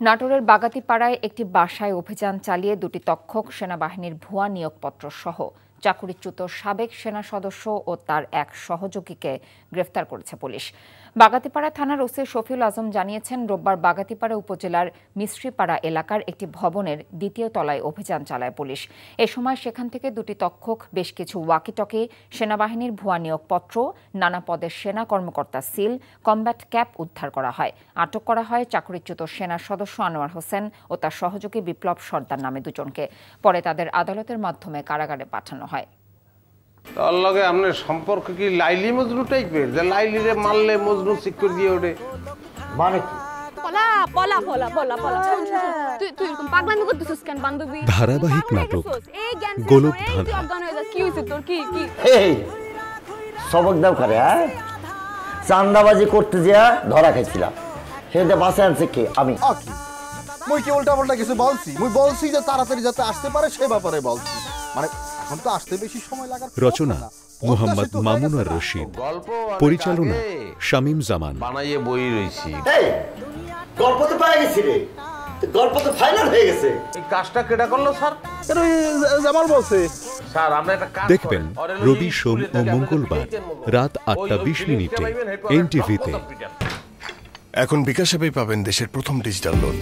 নাটোরের বাগাতিপাড়ায় একটি বাসায় অভিযান চালিয়ে দুটি তক্ষক সেনাবাহিনীর ভুয়া নিয়োগপত্র সহ চাকুরিচ্যুত সাবেক সেনা সদস্য ও তার এক সহযোগীকে গ্রেফতার করেছে পুলিশ। বাগাতিপাড়া থানার ওসি শফিউল আজম জানিয়েছেন, রোববার বাগাতিপাড়া উপজেলার মিস্ত্রিপাড়া এলাকার একটি ভবনের দ্বিতীয় তলায় অভিযান চালায় পুলিশ। এ সময় সেখান থেকে দুটি তক্ষক, বেশ কিছু ওয়াকিটকি, সেনাবাহিনীর ভুয়া নিয়োগপত্র, নানা পদের সেনা কর্মকর্তা সিল, কমব্যাট ক্যাপ উদ্ধার করা হয়। আটক করা হয় চাকরিচ্যুত সেনা সদস্য আনোয়ার হোসেন ও তার সহযোগী বিপ্লব সর্দার নামে দুজনকে। পরে তাদের আদালতের মাধ্যমে কারাগারে পাঠানো হয়। তার লগে আপনার সম্পর্ক কি লাইলি মজনু টাইপের? যে লাইলিরে মারলে মজনু দিয়ে ওঠে। মানে কি? ধারাবাহিক নাটক। গোলক সবক দাও করে হ্যাঁ? চান্দাবাজি করতে যা ধরা খাইছিলাম। সেটা বাসে আনছে কে? আমি। মুই কি উল্টা পাল্টা কিছু বলছি? মুই বলছি যে তাড়াতাড়ি যাতে আসতে পারে সে ব্যাপারে বলছি। মানে এখন তো আসতে বেশি সময় লাগার রচনা মোহাম্মদ মামুনার রশিদ। গল্প পরিচালনা শামীম জামান। বানাইয়ে বই রইছি এই গল্প তো পাই গেছি রে। গল্প তো ফাইনাল হয়ে গেছে। এই কাজটা কেটা করল স্যার? জামাল বলছে। স্যার আমরা একটা কাজ দেখবেন রবি সোম ও মঙ্গলবার। রাত আটটা বিশ মিনিটে এনটিভিতে। এখন বিকাশ পাবেন দেশের প্রথম ডিজিটাল লোন